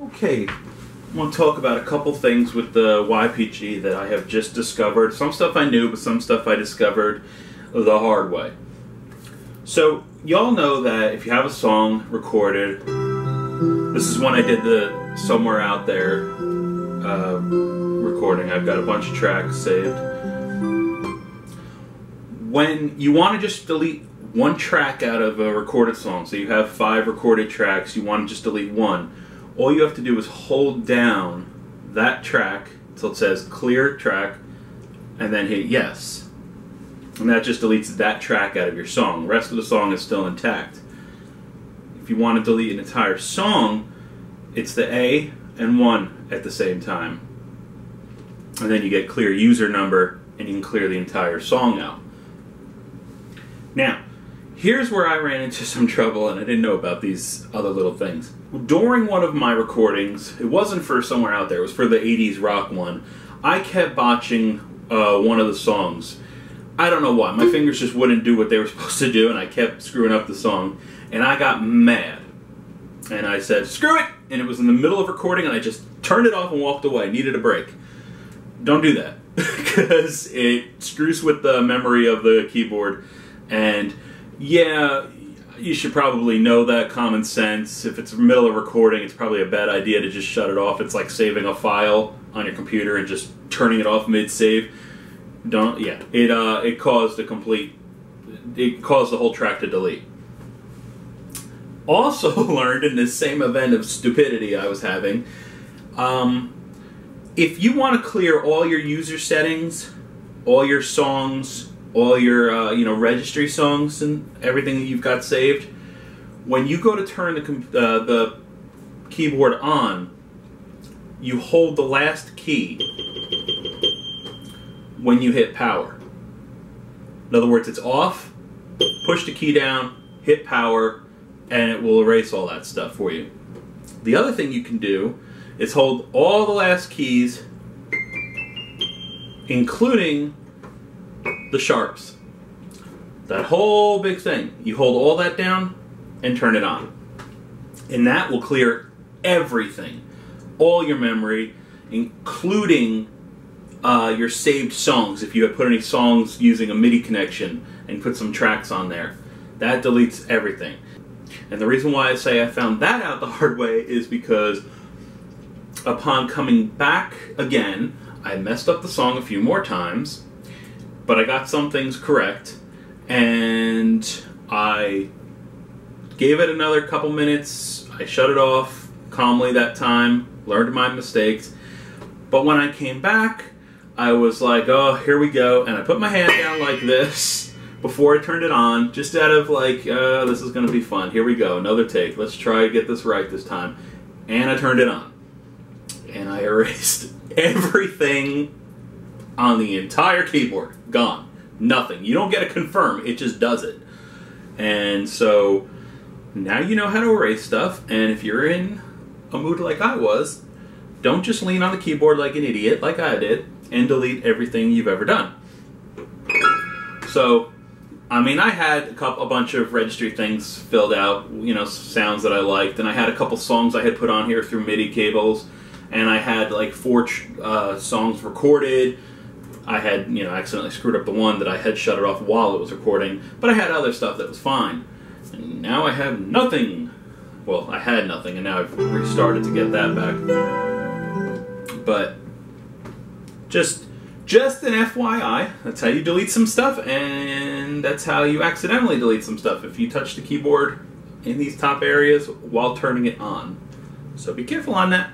Okay, I want to talk about a couple things with the YPG that I have just discovered. Some stuff I knew, but some stuff I discovered the hard way. So, y'all know that if you have a song recorded, this is when I did the Somewhere Out There uh, recording. I've got a bunch of tracks saved. When you want to just delete one track out of a recorded song, so you have five recorded tracks, you want to just delete one all you have to do is hold down that track until it says clear track and then hit yes. And that just deletes that track out of your song. The rest of the song is still intact. If you want to delete an entire song, it's the A and 1 at the same time. And then you get clear user number and you can clear the entire song out. Now, Here's where I ran into some trouble, and I didn't know about these other little things. During one of my recordings, it wasn't for somewhere out there, it was for the 80s rock one, I kept botching uh, one of the songs. I don't know why. My fingers just wouldn't do what they were supposed to do, and I kept screwing up the song. And I got mad. And I said, screw it! And it was in the middle of recording, and I just turned it off and walked away. Needed a break. Don't do that. Because it screws with the memory of the keyboard. And yeah, you should probably know that common sense. If it's middle of recording, it's probably a bad idea to just shut it off. It's like saving a file on your computer and just turning it off mid save. Don't yeah. It uh it caused a complete it caused the whole track to delete. Also learned in this same event of stupidity I was having, um, if you want to clear all your user settings, all your songs, all your uh, you know registry songs and everything that you've got saved. When you go to turn the uh, the keyboard on, you hold the last key when you hit power. In other words, it's off. Push the key down, hit power, and it will erase all that stuff for you. The other thing you can do is hold all the last keys, including the sharps. That whole big thing. You hold all that down and turn it on. And that will clear everything. All your memory, including uh, your saved songs. If you have put any songs using a MIDI connection and put some tracks on there, that deletes everything. And the reason why I say I found that out the hard way is because upon coming back again, I messed up the song a few more times but I got some things correct, and I gave it another couple minutes. I shut it off calmly that time, learned my mistakes. But when I came back, I was like, oh, here we go. And I put my hand down like this before I turned it on, just out of like, uh, this is going to be fun. Here we go, another take. Let's try to get this right this time. And I turned it on. And I erased everything on the entire keyboard. Gone. Nothing. You don't get a confirm, it just does it. And so now you know how to erase stuff, and if you're in a mood like I was, don't just lean on the keyboard like an idiot, like I did, and delete everything you've ever done. So, I mean, I had a couple, a bunch of registry things filled out, you know, sounds that I liked, and I had a couple songs I had put on here through MIDI cables, and I had like four uh, songs recorded, I had, you know, accidentally screwed up the one that I had shut it off while it was recording, but I had other stuff that was fine. And now I have nothing. Well, I had nothing, and now I've restarted to get that back. But just just an FYI, that's how you delete some stuff, and that's how you accidentally delete some stuff if you touch the keyboard in these top areas while turning it on. So be careful on that.